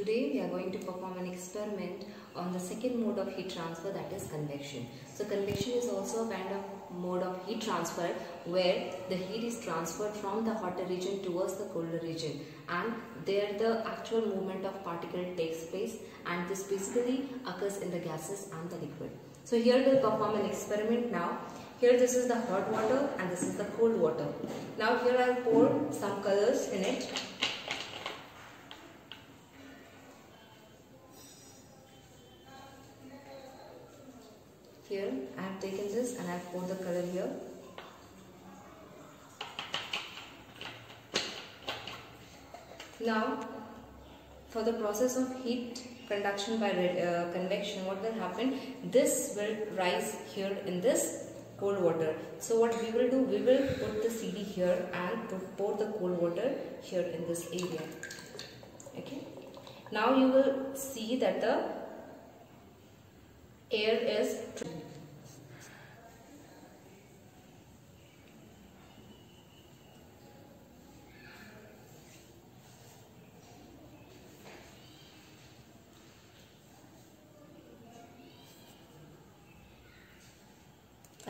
Today we are going to perform an experiment on the second mode of heat transfer that is convection. So convection is also a kind of mode of heat transfer where the heat is transferred from the hotter region towards the colder region and there the actual movement of particle takes place and this basically occurs in the gases and the liquid. So here we'll perform an experiment now. Here this is the hot water and this is the cold water. Now here I'll pour some colors in it here. I have taken this and I have poured the color here. Now for the process of heat conduction by uh, convection what will happen? This will rise here in this cold water. So what we will do we will put the CD here and pour the cold water here in this area. Okay? Now you will see that the air is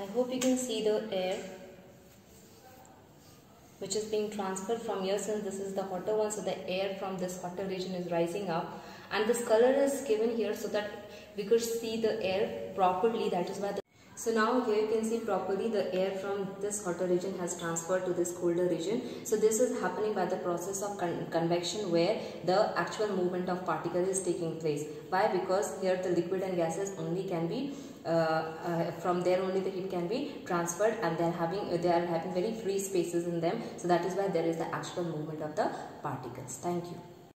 I hope you can see the air which is being transferred from here since this is the hotter one so the air from this hotter region is rising up. And this color is given here so that we could see the air properly. That is why so now here you can see properly the air from this hotter region has transferred to this colder region. So this is happening by the process of con convection where the actual movement of particles is taking place. Why? Because here the liquid and gases only can be uh, uh, from there only the heat can be transferred and they are having they are having very free spaces in them. So that is why there is the actual movement of the particles. Thank you.